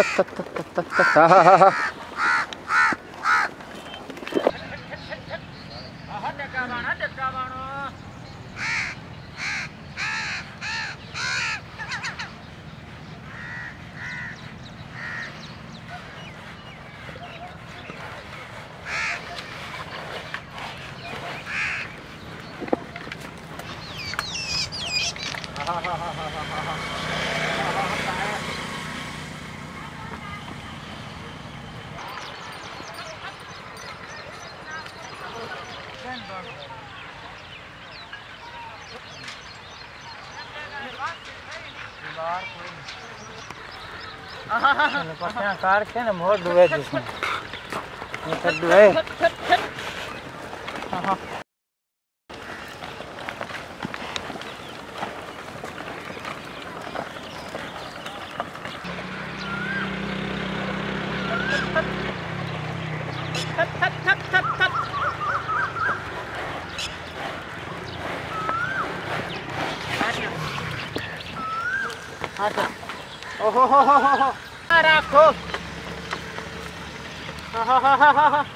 ったったったったったったあはは पटना कार के ना मोर डूबे जिसमें। ये सब डूबे हाँ हाँ। Aqui. Oh, oh, oh, oh, oh. Caraca! Ha, ha, ha, ha, ha.